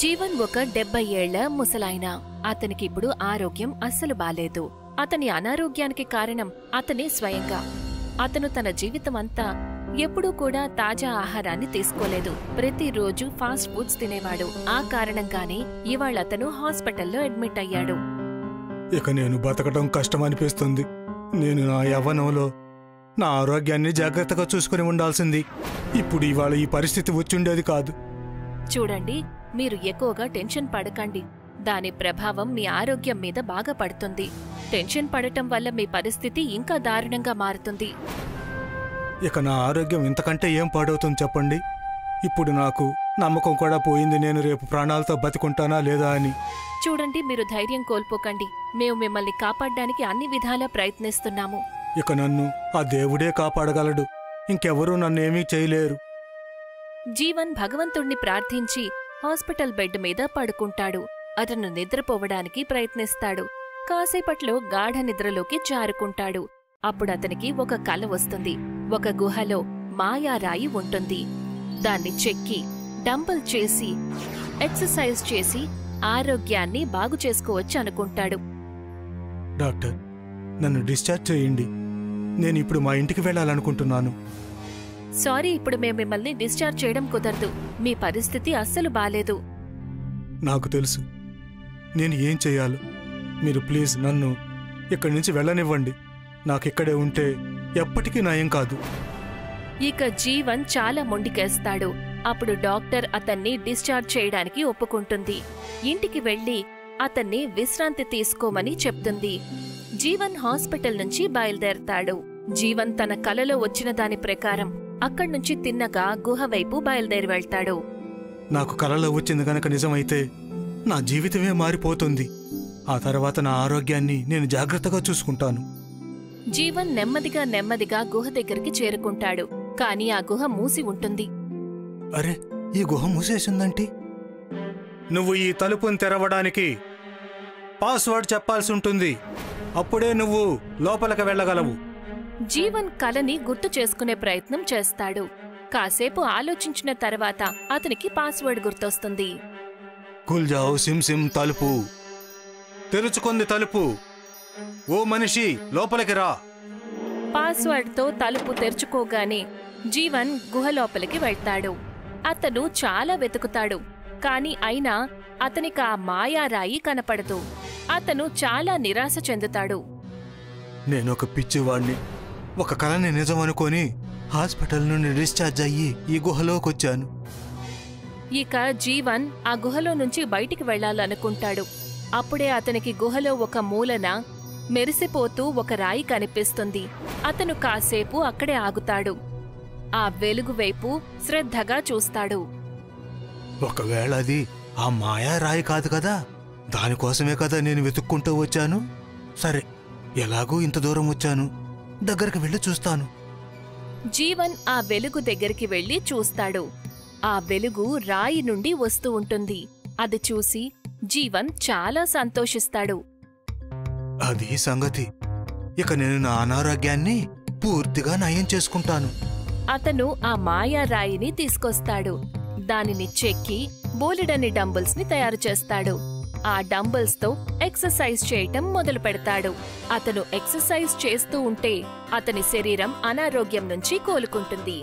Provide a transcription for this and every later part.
జీవన్ ఒక డెబ్బై ఏళ్ళ ముసలాయన. అతనికి ఇప్పుడు ఆరోగ్యం అస్సలు బాలేదు. అతని అనారోగ్యానికి కారణం అతనే స్వయంగా. అతను తన జీవితమంతా ఎప్పుడూ కూడా తాజా ఆహారాన్ని తీసుకోలేదు. ప్రతిరోజు ఫాస్ట్ ఫుడ్స్ తినేవాడు. ఆ కారణంగానే ఇవాళ అతను హాస్పిటల్లో అడ్మిట్ అయ్యాడు. ఇక నేను బతకడం కష్టం అనిపిస్తుంది నేను నా యవ్వనంలో నా ఆరోగ్యాన్ని జాగ్రత్తగా చూసుకుని ఉండాల్సింది. ఇప్పుడు ఇవాళ ఈ పరిస్థితి వచ్చుండేది కాదు. చూడండి మీరు ఎక్కువగా టెన్షన్ పడకండి. దాని ప్రభావం మీ ఆరోగ్యం మీద బాగా పడుతుంది. టెన్షన్ పడటం వల్ల మీ పరిస్థితి ఇంకా దారుణంగా మారుతుంది. ఇక నా ఆరోగ్యం ఇంతకంటే ఏం పాడవుతుంది చెప్పండి? ఇప్పుడు నాకు నమ్మకం కూడా పోయింది నేను రేపు ప్రాణాలతో బతికుంటానా లేదా అని. చూడండి మీరు ధైర్యం కోల్పోకండి. మేము మిమ్మల్ని కాపాడడానికి అన్ని విధాలా ప్రయత్నిస్తున్నాము. ఇక నన్ను ఆ దేవుడే కాపాడగలడు. ఇంకెవరూ నన్నేమీ చేయలేరు. జీవన్ భగవంతుణ్ణి ప్రార్థించి హాస్పిటల్ బెడ్ మీద పడుకుంటాడు. అతను నిద్రపోవడానికి ప్రయత్నిస్తాడు. కాసేపట్లో గాఢ నిద్రలోకి జారుకుంటాడు. అప్పుడు అతనికి ఒక కల వస్తుంది. ఒక గుహలో మాయారాయి ఉంటుంది. దాన్ని చెక్కి డంబల్ చేసి ఎక్సర్సైజ్ చేసి ఆరోగ్యాన్ని బాగు చేసుకోవచ్చు అనుకుంటాడు. డాక్టర్ నన్ను డిశ్చార్జ్ చేయండి. నేను ఇప్పుడు మా ఇంటికి వెళ్ళాలనుకుంటున్నాను. సారీ ఇప్పుడు మేము మిమ్మల్ని డిశ్చార్జ్ చేయడం కుదరదు. మీ పరిస్థితి అస్సలు బాలేదు. నాకు తెలుసు. నేను ఏం చేయాలో. మీరు ప్లీజ్ నన్ను ఇక్కడి నుంచి వెళ్ళనివ్వండి. నాకిక్కడే ఉంటే ఎప్పటికీ నయం కాదు. ఇక జీవన్ చాలా మొండికేస్తాడు. అప్పుడు డాక్టర్ అతన్ని డిశ్చార్జ్ చేయడానికి ఒప్పుకుంటుంది. ఇంటికి వెళ్ళి అతన్ని విశ్రాంతి తీసుకోమని చెప్తుంది. జీవన్ హాస్పిటల్ నుంచి బయలుదేరతాడు. జీవన్ తన కలలో వచ్చిన దాని ప్రకారం అక్కడ్నుంచి తిన్నగా గుహ వైపు బయలుదేరి వెళ్తాడు. నాకు కలలో వచ్చింది గనక నిజమైతే నా జీవితమే మారిపోతుంది. ఆ తర్వాత నా ఆరోగ్యాన్ని నేను జాగ్రత్తగా చూసుకుంటాను. జీవన్ నెమ్మదిగా నెమ్మదిగా గుహ దగ్గరికి చేరుకుంటాడు. కాని ఆ గుహ మూసి ఉంటుంది. అరే ఈ గుహ మూసేసిందంటి? నువ్వు ఈ తలుపును తెరవడానికి పాస్వర్డ్ చెప్పాల్సి ఉంటుంది అప్పుడే నువ్వు లోపలికి వెళ్ళగలవు. జీవన్ కలని గుర్తు చేసుకునే ప్రయత్నం చేస్తాడు. కాసేపు ఆలోచించిన తర్వాత అతనికి పాస్వర్డ్ గుర్తొస్తుంది. కుల్జావు సిమ్ సిమ్ తలుపు. తెరుచుకుంది తలుపు. ఓ మనిషి లోపలికి రా. పాస్వర్డ్తో తలుపు తెరుచుకోగానే జీవన్ గుహ లోపలికి వెళ్తాడు. అతను చాలా వెతుకుతాడు. కాని అయినా అతనికి ఆ మాయారాయి కనపడదు. అతను చాలా నిరాశ చెందుతాడు. నేను ఒక పిచ్చివాణ్ణి. ఒక కళని నిజం అనుకొని హాస్పిటల్ నుండి డిశ్చార్జ్ అయ్యి ఈ గుహలోకి వచ్చాను. ఇక జీవన్ ఆ గుహలో నుంచి బయటికి వెళ్ళాలనుకుంటాడు అప్పుడే అతనికి గుహలో ఒక మూలన మెరిసిపోతూ ఒక రాయి కనిపిస్తుంది. అతను కాసేపు అక్కడే ఆగుతాడు. ఆ వెలుగు వైపు శ్రద్ధగా చూస్తాడు. ఒకవేళ అది ఆ మాయా రాయి కాదు కదా? దానికోసమే కదా నేను వెతుక్కుంటూ వచ్చాను. సరే ఎలాగూ ఇంత దూరం వచ్చాను. దగ్గరికి వెళ్ళి చూస్తాను. జీవన్ ఆ వెలుగు దగ్గరికి వెళ్ళి చూస్తాడు. ఆ వెలుగు రాయి నుండి వస్తూ ఉంటుంది. అది చూసి జీవన్ చాలా సంతోషిస్తాడు. అది సంగతి. ఇక నేను నా అనారోగ్యాన్ని పూర్తిగా నయం చేసుకుంటాను. అతను ఆ మాయా రాయిని తీసుకొస్తాడు. దానిని చెక్కి బోలెడని డంబుల్స్ని తయారు చేస్తాడు. ఆ డంబుల్స్తో ఎక్సర్సైజ్ చేయటం మొదలు పెడతాడు. అతను ఎక్సర్సైజ్ చేస్తూ ఉంటే అతని శరీరం అనారోగ్యం నుంచి కోలుకుంటుంది.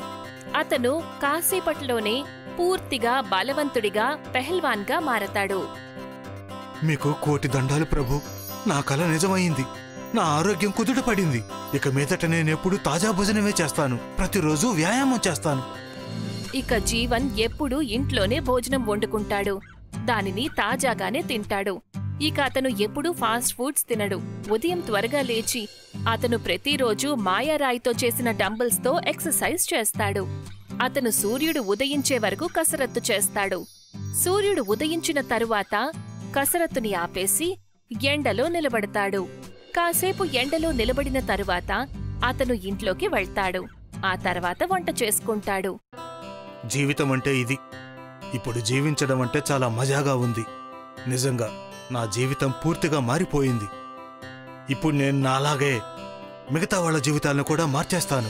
అతను కాసేపట్లోనే పూర్తిగా బలవంతుడిగా పెహల్వాన్గా మారతాడు. మీకు కోటి దండాలు ప్రభు. నా కల నిజమైంది. నా ఆరోగ్యం కుదుట పడింది ఇక మీదట నేనెప్పుడు తాజా భోజనమే చేస్తాను. ప్రతిరోజు వ్యాయామం చేస్తాను. ఇక జీవన్ ఎప్పుడూ ఇంట్లోనే భోజనం వండుకుంటాడు. దానిని తాజాగానే తింటాడు. ఇక అతను ఎప్పుడూ ఫాస్ట్ ఫుడ్స్ తినడు. ఉదయం త్వరగా లేచి అతను ప్రతిరోజు మాయారాయితో చేసిన డంబుల్స్తో ఎక్సర్సైజ్ చేస్తాడు. అతను సూర్యుడు ఉదయించే వరకు కసరత్తు చేస్తాడు. సూర్యుడు ఉదయించిన తరువాత కసరత్తుని ఆపేసి ఎండలో నిలబడతాడు. కాసేపు ఎండలో నిలబడిన తరువాత అతను ఇంట్లోకి వెళ్తాడు. ఆ తర్వాత వంట చేసుకుంటాడు. జీవితం అంటే ఇది. ఇప్పుడు జీవించడం అంటే చాలా మజాగా ఉంది. నిజంగా నా జీవితం పూర్తిగా మారిపోయింది. ఇప్పుడు నేను నాలాగే మిగతా వాళ్ళ జీవితాలను కూడా మార్చేస్తాను.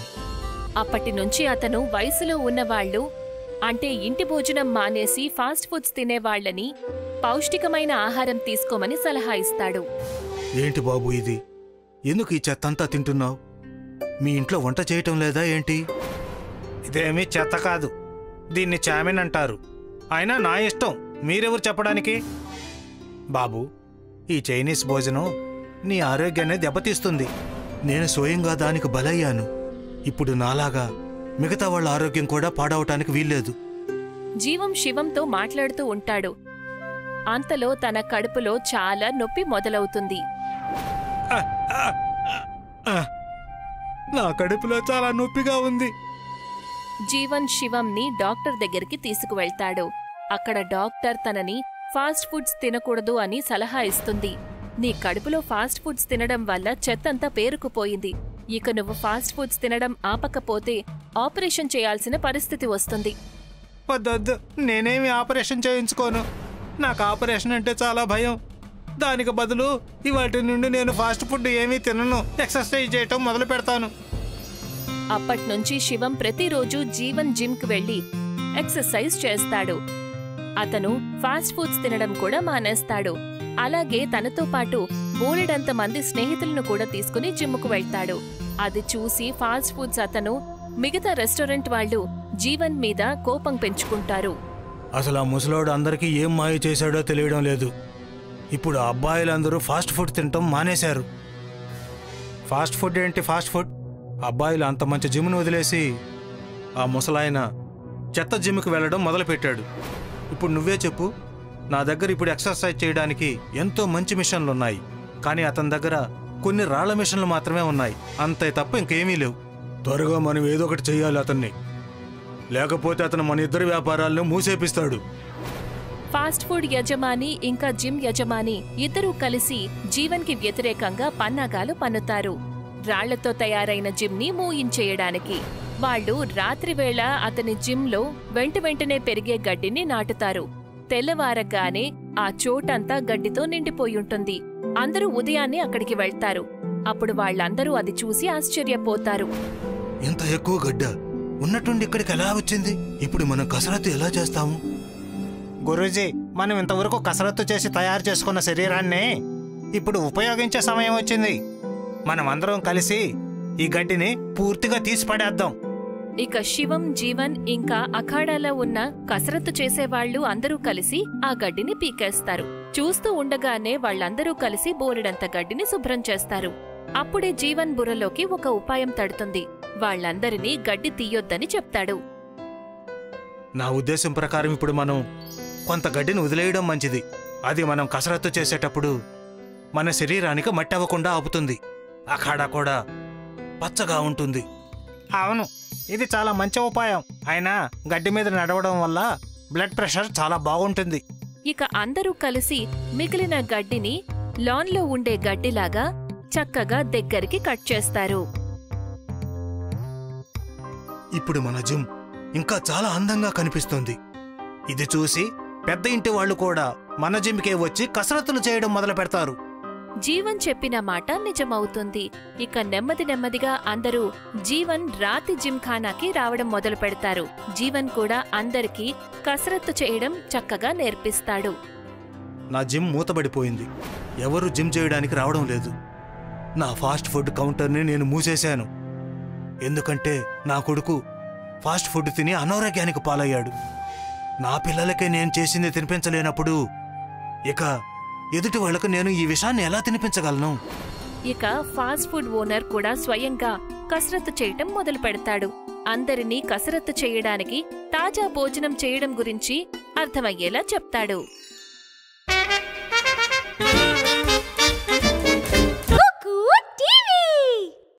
అప్పటి నుంచి అతను వయసులో ఉన్నవాళ్ళు అంటే ఇంటి భోజనం మానేసి ఫాస్ట్ ఫుడ్స్ తినేవాళ్ళని పౌష్టికమైన ఆహారం తీసుకోమని సలహా ఇస్తాడు. ఏంటి బాబు ఇది? ఎందుకు ఈ చెత్తంతా తింటున్నావు? మీ ఇంట్లో వంట చేయటం లేదా ఏంటి? ఇదేమీ చెత్త కాదు. దీన్ని చామిన్ అంటారు అయినా నా ఇష్టం. మీరెవరు చెప్పడానికి? బాబు ఈ చైనీస్ భోజనం నీ ఆరోగ్యాన్ని దెబ్బతీస్తుంది. నేను స్వయంగా దానికి బలయ్యాను. ఇప్పుడు నాలాగా మిగతా వాళ్ళ ఆరోగ్యం కూడా పాడవటానికి వీల్లేదు. జీవం శివంతో మాట్లాడుతూ ఉంటాడు. అంతలో తన కడుపులో చాలా నొప్పి మొదలవుతుంది. నా కడుపులో చాలా నొప్పిగా ఉంది. జీవన్ శివంని డాక్టర్ దగ్గరికి తీసుకువెళ్తాడు. అక్కడ డాక్టర్ తనని ఫాస్ట్ ఫుడ్స్ తినకూడదు అని సలహా ఇస్తుంది. నీ కడుపులో ఫాస్ట్ ఫుడ్స్ తినడం వల్ల చెత్తంతా పేరుకుపోయింది. ఇక నువ్వు ఫాస్ట్ ఫుడ్స్ తినడం ఆపకపోతే ఆపరేషన్ చేయాల్సిన పరిస్థితి వస్తుంది. వద్దొద్దు. నేనేమి ఆపరేషన్ చేయించుకోను. నాకు ఆపరేషన్ అంటే చాలా భయం. దానికి బదులు ఇవాటి నుండి నేను ఫాస్ట్ ఫుడ్ ఏమీ తినను. ఎక్సర్సైజ్ చేయటం మొదలు పెడతాను. అప్పట్నుంచి శివం ప్రతిరోజు జీవన్ జిమ్కి వెళ్ళి ఎక్సర్సైజ్ చేస్తాడు. అతను ఫాస్ట్ ఫుడ్స్ తినడం కూడా మానేస్తాడు. అలాగే తనతో పాటు బోలెడంత మంది స్నేహితులను కూడా తీసుకుని జిమ్కు వెళ్తాడు. అది చూసి ఫాస్ట్ ఫుడ్స్ అతను మిగతా రెస్టారెంట్ వాళ్ళు జీవన్ మీద కోపం పెంచుకుంటారు. అసలు ఆ ముసలోడు అందరికీ ఏం మాయ చేశాడో తెలియడం లేదు. ఇప్పుడు అబ్బాయిలందరూ ఫాస్ట్ ఫుడ్ తినటం మానేశారు. ఫాస్ట్ ఫుడ్ ఏంటి ఫాస్ట్ ఫుడ్? అబ్బాయిలు అంత మంచి జిమ్ను వదిలేసి ఆ ముసలాయన చెత్త జిమ్కి వెళ్ళడం మొదలుపెట్టాడు. ఇప్పుడు నువ్వే చెప్పు. నా దగ్గర ఇప్పుడు ఎక్సర్సైజ్ చేయడానికి ఎంతో మంచి మిషన్లు ఉన్నాయి కానీ అతని దగ్గర కొన్ని రాళ్ళ మిషన్లు మాత్రమే ఉన్నాయి. అంతే తప్ప ఇంకేమీ లేవు. త్వరగా మనం ఏదో ఒకటి చేయాలి అతన్ని. లేకపోతే అతను మన ఇద్దరి వ్యాపారాలను మూసేపిస్తాడు. ఫాస్ట్ ఫుడ్ యజమాని ఇంకా జిమ్ యజమాని ఇద్దరూ కలిసి జీవన్కి వ్యతిరేకంగా పన్నాగాలు పన్నుతారు. రాళ్ళతో తయారైన జిమ్ని మూయించేయడానికి. వాళ్ళు రాత్రివేళ అతని జిమ్లో వెంట వెంటనే పెరిగే గడ్డిని నాటుతారు. తెల్లవారగానే ఆ చోటంతా గడ్డితో నిండిపోయుంటుంది. అందరూ ఉదయాన్నే అక్కడికి వెళ్తారు. అప్పుడు వాళ్ళందరూ అది చూసి ఆశ్చర్యపోతారు. ఇంత ఎక్కువ గడ్డ ఉన్నట్టుండి ఇక్కడికి ఎలా వచ్చింది? ఇప్పుడు మనం కసరత్తు ఎలా చేస్తాము? గురూజీ మనం ఇంతవరకు కసరత్తు చేసి తయారు చేసుకున్న శరీరాన్ని ఇప్పుడు ఉపయోగించే సమయం వచ్చింది. మనం అందరం కలిసి ఈ గడ్డిని పూర్తిగా తీసి పడేద్దాం ఇక శివం జీవన్ ఇంకా అఖాడాలో ఉన్న కసరత్తు చేసేవాళ్ళు అందరూ కలిసి ఆ గడ్డిని పీకేస్తారు. చూస్తూ ఉండగానే వాళ్ళందరూ కలిసి బోలెడంత గడ్డిని శుభ్రం చేస్తారు. అప్పుడే జీవన్ బుర్రలోకి ఒక ఉపాయం తడుతుంది. వాళ్ళందరినీ గడ్డి తీయొద్దని చెప్తాడు. నా ఉద్దేశం ప్రకారం ఇప్పుడు మనం కొంత గడ్డిని వదిలేయడం మంచిది. అది మనం కసరత్తు చేసేటప్పుడు మన శరీరానికి మట్టి అవ్వకుండా ఆపుతుంది. అఖాడా కూడా పచ్చగా ఉంటుంది. అవును. ఇది చాలా మంచి ఉపాయం. అయినా గడ్డి మీద నడవడం వల్ల బ్లడ్ ప్రెషర్ చాలా బాగుంటుంది. ఇక అందరూ కలిసి మిగిలిన గడ్డిని లాన్లో ఉండే గడ్డిలాగా చక్కగా దగ్గరికి కట్ చేస్తారు. ఇప్పుడు మన జిమ్ ఇంకా చాలా అందంగా కనిపిస్తుంది. ఇది చూసి పెద్ద ఇంటి వాళ్ళు కూడా మన జిమ్కే వచ్చి కసరత్తులు చేయడం మొదలు పెడతారు జీవన్ చెప్పిన మాట నిజమవుతుంది. ఇక నెమ్మది నెమ్మదిగా అందరూ జీవన్ రాతి జిమ్ఖానాకి రావడం మొదలు పెడతారు. జీవన్ కూడా అందరికీ కసరత్తు చేయడం చక్కగా నేర్పిస్తాడు. నా జిమ్ మూతబడిపోయింది. ఎవరు జిమ్ చేయడానికి రావడం లేదు. నా ఫాస్ట్ ఫుడ్ కౌంటర్ని నేను మూసేశాను. ఎందుకంటే నా కొడుకు ఫాస్ట్ ఫుడ్ తిని అనారోగ్యానికి పాలయ్యాడు. నా పిల్లలకే నేను చేసింది తినిపించలేనప్పుడు ఇక ఎదుటి వాళ్ళకు నేను ఈ విషయాన్ని ఎలా తినిపించగలను? ఇక ఫాస్ట్ ఫుడ్ ఓనర్ కూడా స్వయంగా కసరత్తు చేయటం మొదలు పెడతాడు. అందరినీ కసరత్తు చేయడానికి తాజా భోజనం చేయడం గురించి అర్థమయ్యేలా చెప్తాడు.